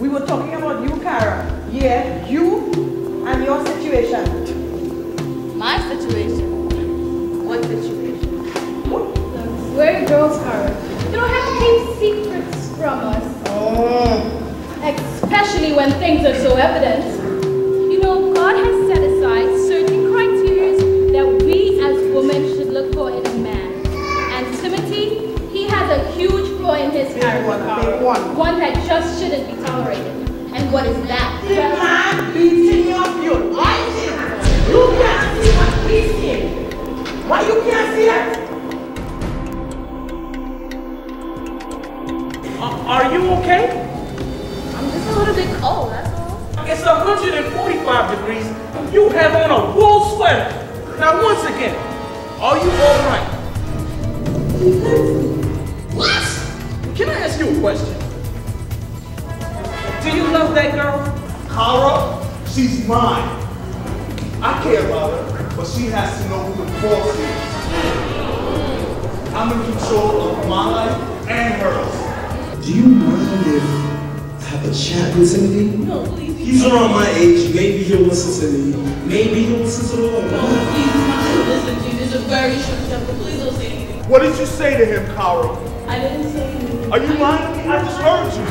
We were talking about you, Kara. Yeah, you and your situation. My situation? What situation? Where are girls, Kara. You don't have to keep secrets from us. Oh. Especially when things are so evident. You know, God has set aside certain criteria that we as women should look for in a man. Flaw in Big character. one, big one. One that just shouldn't be tolerated. And what is that? The man beating up your wife. You can't see what he's seeing. Why you can't see it? Are, are you okay? I'm just a little bit cold, that's all. It's 145 degrees. You have on a wool sweater. Now, once again, are you all right? What? Question? Do you love that girl? Kara, she's mine. I care about her, but she has to know who the boss is. I'm in control of my life and hers. Do you mind if I have a chat with Timothy? No, please. He's around my age. Maybe he'll listen to me. Maybe he'll listen to the Lord. Please, I'm not gonna listen to you. This is a very short temper. Please don't say anything. What did you say to him, Kara? I didn't say anything. Are you lying to me? I just heard you.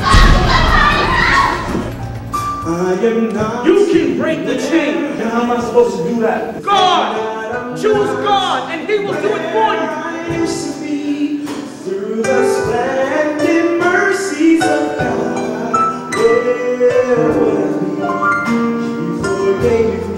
I am not. You can break the chain. And how am I supposed to do that? God! Choose God, and He will do it for you. I used to be through the splendid mercies of God. Where would I be? You forgave